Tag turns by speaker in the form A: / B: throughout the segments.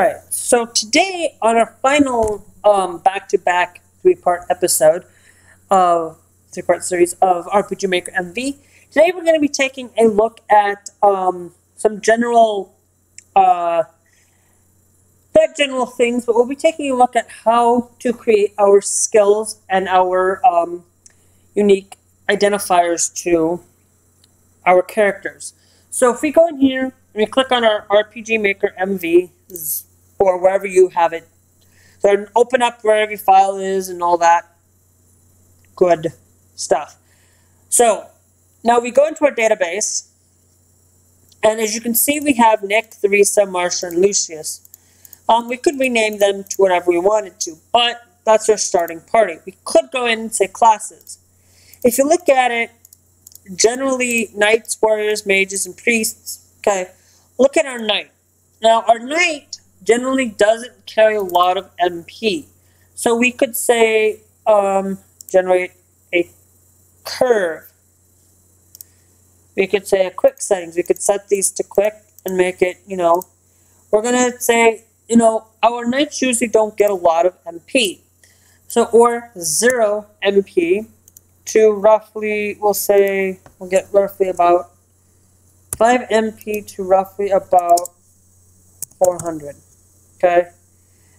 A: Alright, so today on our final um, back-to-back three-part episode of three-part series of RPG Maker MV, today we're going to be taking a look at um, some general, uh, not general things, but we'll be taking a look at how to create our skills and our um, unique identifiers to our characters. So if we go in here and we click on our RPG Maker MV, or wherever you have it, so open up where every file is and all that good stuff. So now we go into our database, and as you can see, we have Nick, Theresa, Marsha, and Lucius. Um, we could rename them to whatever we wanted to, but that's our starting party. We could go in and say classes. If you look at it, generally knights, warriors, mages, and priests. Okay, look at our knight. Now, our knight generally doesn't carry a lot of MP. So we could say um, generate a curve. We could say a quick settings. We could set these to quick and make it, you know, we're going to say, you know, our knights usually don't get a lot of MP. So, or zero MP to roughly, we'll say, we'll get roughly about 5 MP to roughly about 400. Okay?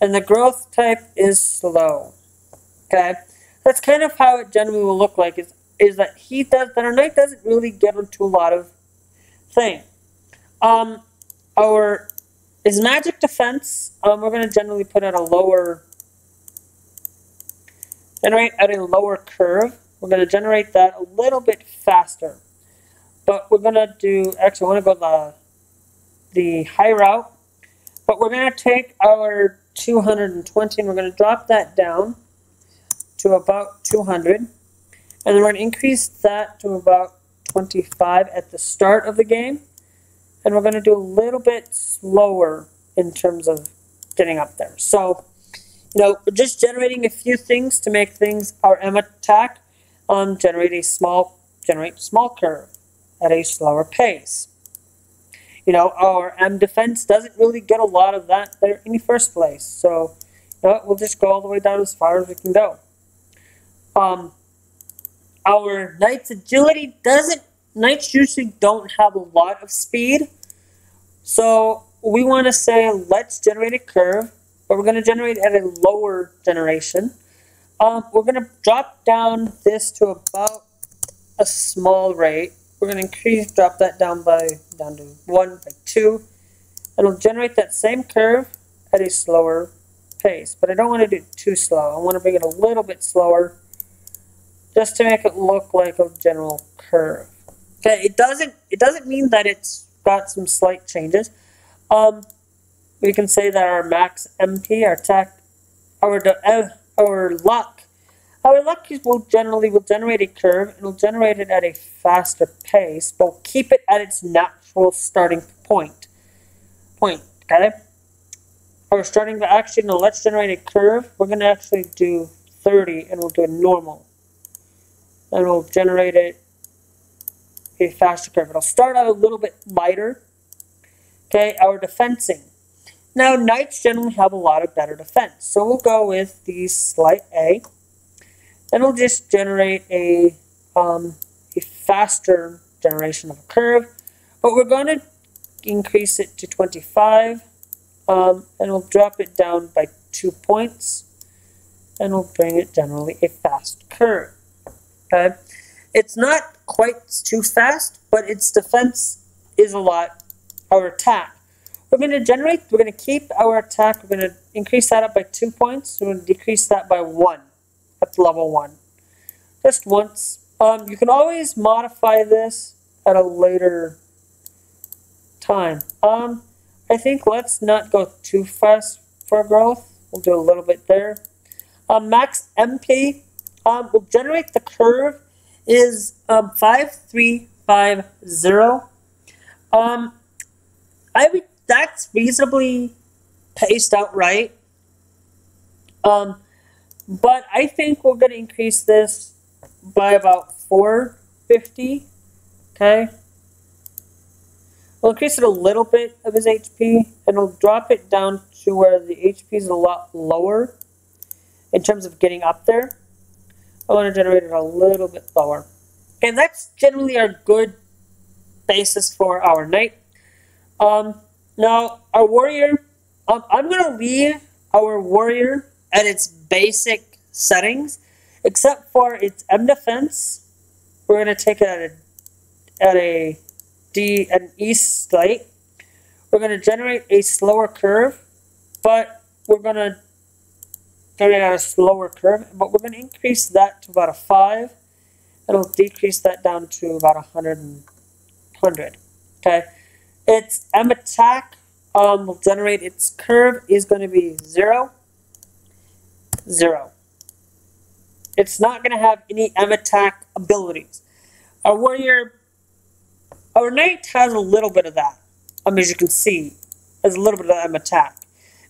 A: And the growth type is slow. Okay? That's kind of how it generally will look like, is, is that he does, that our knight doesn't really get into a lot of thing. Um, our, is magic defense, um, we're going to generally put at a lower, generate at a lower curve. We're going to generate that a little bit faster. But we're going to do, actually I want to go the, the high route. But we're going to take our 220 and we're going to drop that down to about 200. And then we're going to increase that to about 25 at the start of the game. And we're going to do a little bit slower in terms of getting up there. So, you know, just generating a few things to make things our M attack um, generate a small generate small curve at a slower pace. You know, our M defense doesn't really get a lot of that there in the first place. So, you know, we'll just go all the way down as far as we can go. Um, our knight's agility doesn't, knights usually don't have a lot of speed. So we want to say, let's generate a curve, but we're going to generate at a lower generation. Um, we're going to drop down this to about a small rate. We're going to increase, drop that down by down to 1 by 2. It'll generate that same curve at a slower pace. But I don't want to do it too slow. I want to bring it a little bit slower just to make it look like a general curve. Okay, it doesn't it doesn't mean that it's got some slight changes. Um, we can say that our max MP, our tech, our uh, our luck. Our luck will generally will generate a curve and will generate it at a faster pace, but will keep it at its natural starting point. Point, got it? Our starting action, now let's generate a curve. We're going to actually do 30 and we'll do a normal. And we'll generate it a faster curve. It'll start out a little bit lighter. Okay, our defensing. Now, knights generally have a lot of better defense. So we'll go with the slight A. And we'll just generate a, um, a faster generation of a curve. But we're going to increase it to 25. Um, and we'll drop it down by two points. And we'll bring it generally a fast curve. Okay? It's not quite too fast, but its defense is a lot, our attack we're going to generate, we're going to keep our attack, we're going to increase that up by two points, we're going to decrease that by one at level one. Just once. Um, you can always modify this at a later time. Um, I think let's not go too fast for growth. We'll do a little bit there. Um, max MP um, will generate the curve is um, 5350. Um, I that's reasonably paced out right. Um, but I think we're going to increase this by about 450. Okay. We'll increase it a little bit of his HP, and we'll drop it down to where the HP is a lot lower in terms of getting up there. I want to generate it a little bit lower. And that's generally our good basis for our knight. Um, now, our warrior, um, I'm going to leave our warrior at its basic settings, except for its M defense. We're going to take it at a, at a D, an E slate. We're going to generate a slower curve, but we're going to generate a slower curve, but we're going to increase that to about a 5. It'll decrease that down to about 100. 100. Okay. Its M attack um, will generate its curve is going to be 0, 0. It's not going to have any M attack abilities. Our warrior, our knight has a little bit of that. Um, as you can see, has a little bit of M attack.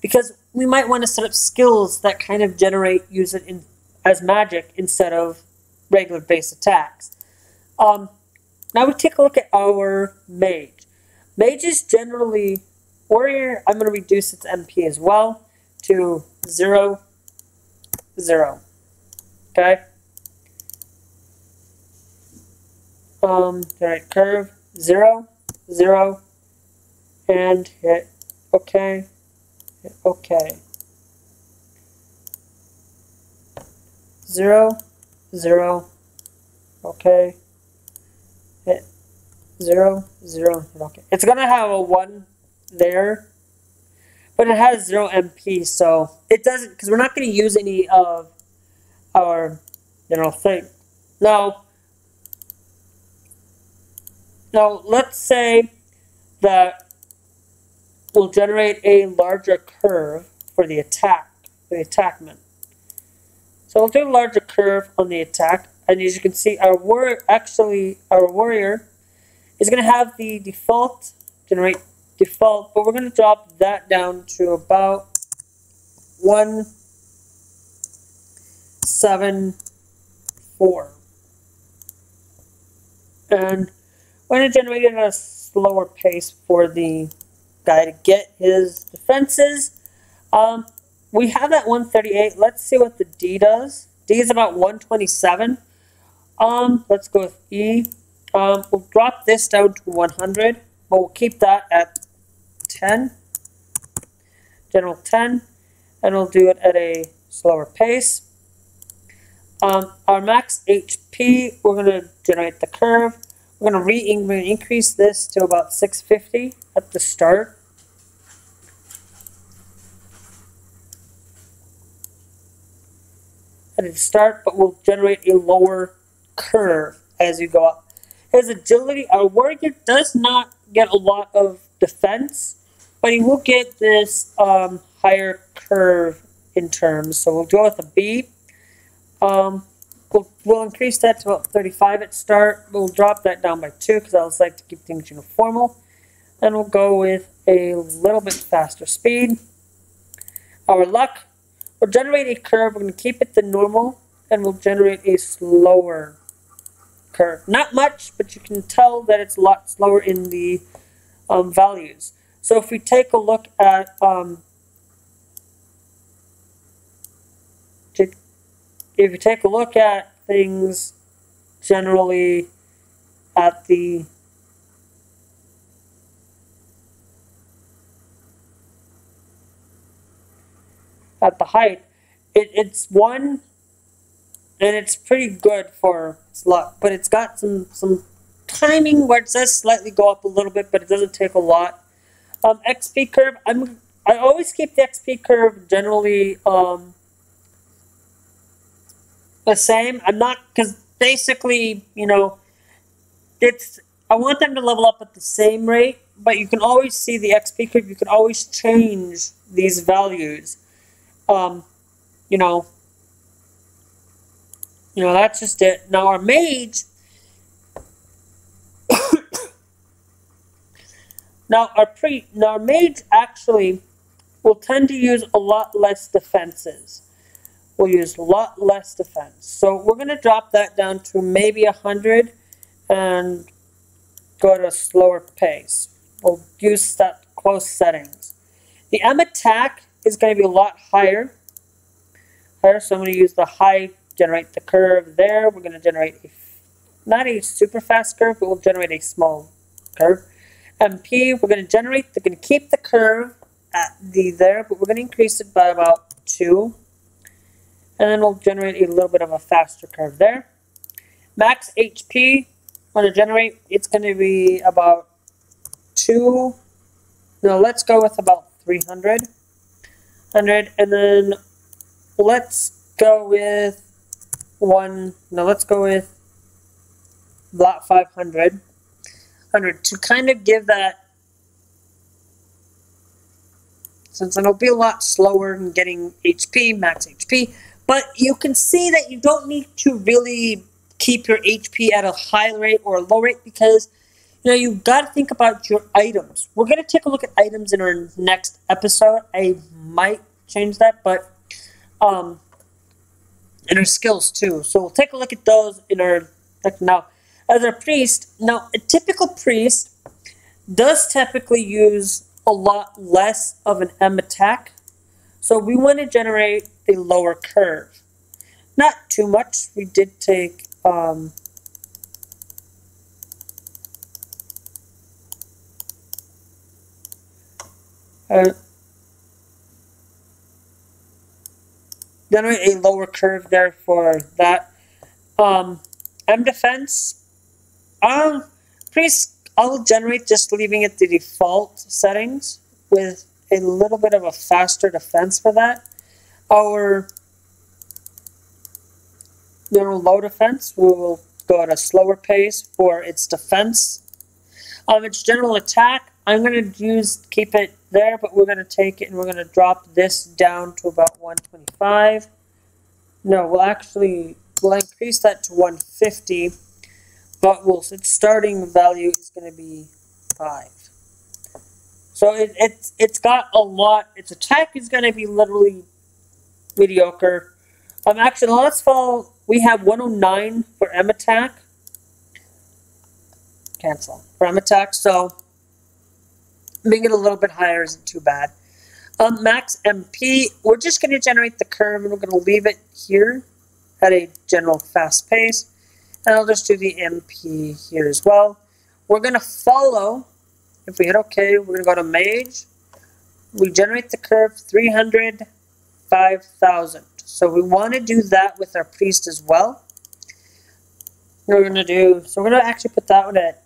A: Because we might want to set up skills that kind of generate, use it in, as magic instead of regular base attacks. Um, now we take a look at our mage. Mage is generally warrior. I'm going to reduce its MP as well to 0, 0. Okay? Um, right, curve, 0, 0, and hit OK, hit OK. 0, 0, okay, hit zero, zero, okay. It's gonna have a one there, but it has zero MP, so it doesn't, because we're not gonna use any of our, know, thing. Now, now let's say that we'll generate a larger curve for the attack, for the attackman. So we'll do a larger curve on the attack, and as you can see, our warrior, actually, our warrior is going to have the default, generate default, but we're going to drop that down to about 174. And we're going to generate at a slower pace for the guy to get his defenses. Um, we have that 138. Let's see what the D does. D is about 127. Um, let's go with E. Um, we'll drop this down to 100, but we'll keep that at 10. General 10, and we'll do it at a slower pace. Um, our max HP, we're going to generate the curve. We're going to re-increase this to about 650 at the start. At the start, but we'll generate a lower curve as you go up. His agility, our warrior does not get a lot of defense, but he will get this um, higher curve in terms. So we'll go with a B. Um, we'll, we'll increase that to about 35 at start. We'll drop that down by 2 because I always like to keep things uniformal. Then we'll go with a little bit faster speed. Our luck, we'll generate a curve. We're going to keep it the normal, and we'll generate a slower curve. Not much, but you can tell that it's a lot slower in the um, values. So if we take a look at um, if you take a look at things generally at the at the height, it, it's one and it's pretty good for luck. But it's got some some timing where it does slightly go up a little bit, but it doesn't take a lot. Um, XP curve, I'm I always keep the XP curve generally um, the same. I'm not because basically, you know, it's I want them to level up at the same rate, but you can always see the XP curve. You can always change these values. Um, you know, you know, that's just it. Now our mage, now our pre, now our mage actually will tend to use a lot less defenses. We'll use a lot less defense. So we're going to drop that down to maybe 100 and go at a slower pace. we'll use that close settings. The M attack is going to be a lot higher. Higher, so I'm going to use the high, generate the curve there. We're going to generate a, not a super fast curve, but we'll generate a small curve. MP, we're going to generate, we're going to keep the curve at the there, but we're going to increase it by about 2. And then we'll generate a little bit of a faster curve there. Max HP, going to generate, it's going to be about 2, no, let's go with about 300. 100, and then let's go with 1, no, let's go with lot 500. 100 to kind of give that since it'll be a lot slower in getting HP, max HP, but you can see that you don't need to really keep your HP at a high rate or a low rate because you know you've got to think about your items. We're going to take a look at items in our next episode. I might change that, but um, and our skills too. So we'll take a look at those in our like now. As a priest, now a typical priest does typically use a lot less of an M attack. So we want to generate the lower curve. Not too much. We did take um, uh, generate a lower curve there for that. Um, M defense, um, please, I'll generate just leaving it the default settings with a little bit of a faster defense for that. Our general low defense, will go at a slower pace for its defense. Of its general attack, I'm going to use keep it there, but we're going to take it and we're going to drop this down to about 125. No, we'll actually we'll increase that to 150 but we'll, its starting value is going to be 5. So it, it's, it's got a lot, its attack is going to be literally mediocre. Um, actually, let's fall, we have 109 for M attack. Cancel. For M attack, so making it a little bit higher isn't too bad. Um, max MP, we're just going to generate the curve and we're going to leave it here at a general fast pace. And I'll just do the MP here as well. We're going to follow, if we hit OK, we're going to go to Mage. We generate the curve 300, 5,000. So we want to do that with our Priest as well. We're going to do, so we're going to actually put that one at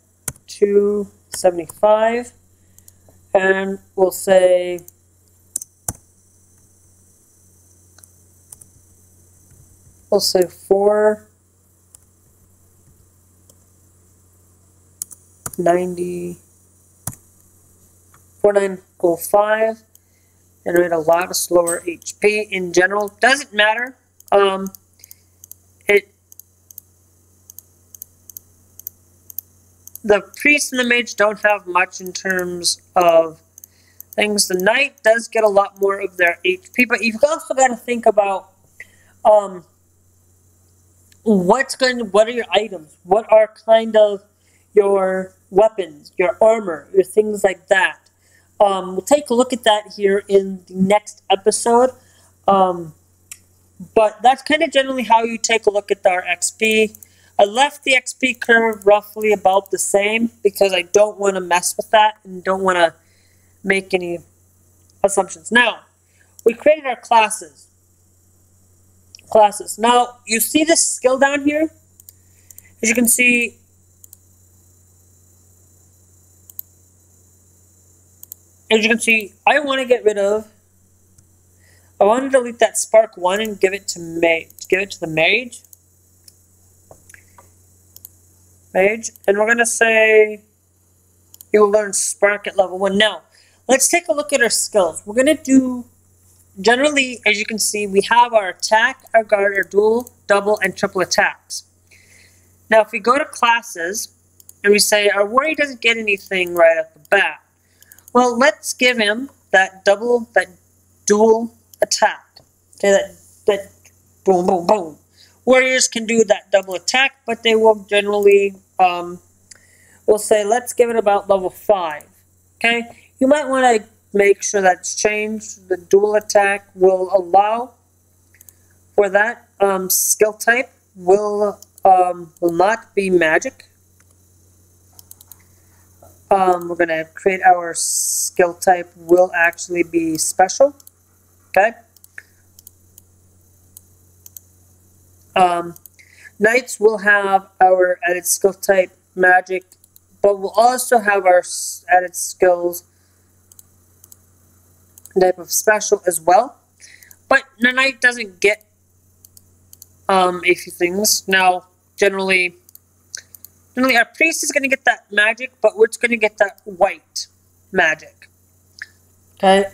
A: 275. And we'll say we'll say 4 90, 4905, and we had a lot of slower HP in general. Doesn't matter. Um, it the priest and the mage don't have much in terms of things. The knight does get a lot more of their HP, but you've also got to think about um, what's going. What are your items? What are kind of your weapons, your armor, your things like that. Um, we'll take a look at that here in the next episode. Um, but that's kind of generally how you take a look at our XP. I left the XP curve roughly about the same because I don't want to mess with that and don't want to make any assumptions. Now, we created our classes. Classes. Now, you see this skill down here? As you can see, as you can see, I want to get rid of, I want to delete that Spark 1 and give it to Mage, give it to the Mage. Mage, and we're going to say you will learn Spark at level 1. Now, let's take a look at our skills. We're going to do, generally, as you can see, we have our attack, our guard, our dual, double, and triple attacks. Now, if we go to classes, and we say our warrior doesn't get anything right at the bat, well, let's give him that double, that dual attack. Okay, that, that boom, boom, boom. Warriors can do that double attack, but they will generally, um, we'll say, let's give it about level 5. Okay, you might want to make sure that's changed. The dual attack will allow for that um, skill type will um, will not be magic. Um, we're going to create our skill type will actually be special. Okay. Um, Knights will have our added skill type magic, but we'll also have our added skills type of special as well. But the knight doesn't get um, a few things. Now, generally, generally our priest is going to get that magic, but we're going to get that white magic. Okay.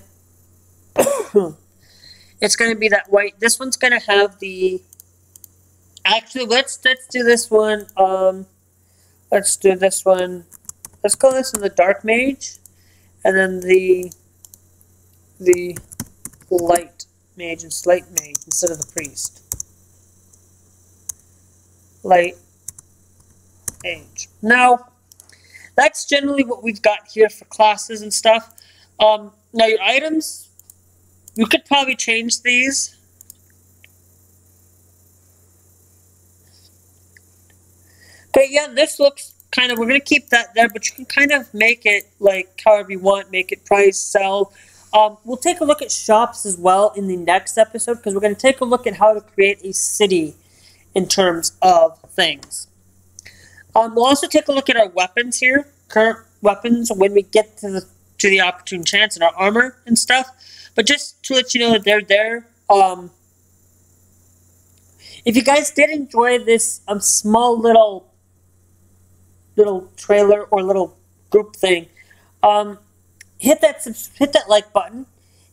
A: it's going to be that white. This one's going to have the Actually, let's let's do this one. Um, let's do this one. Let's call this in the dark mage, and then the the light mage and slight mage instead of the priest. Light mage. Now, that's generally what we've got here for classes and stuff. Um, now your items, you could probably change these. But yeah, this looks kind of, we're going to keep that there, but you can kind of make it like however you want, make it price, sell. Um, we'll take a look at shops as well in the next episode because we're going to take a look at how to create a city in terms of things. Um, we'll also take a look at our weapons here, current weapons when we get to the to the opportune chance and our armor and stuff. But just to let you know that they're there. Um, if you guys did enjoy this um, small little little trailer or little group thing, um, hit that hit that like button.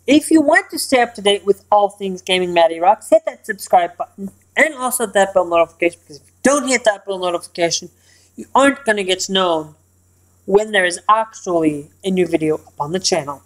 A: If you want to stay up to date with all things gaming, Madi Rocks, hit that subscribe button and also that bell notification. Because if you don't hit that bell notification, you aren't going to get known when there is actually a new video up on the channel.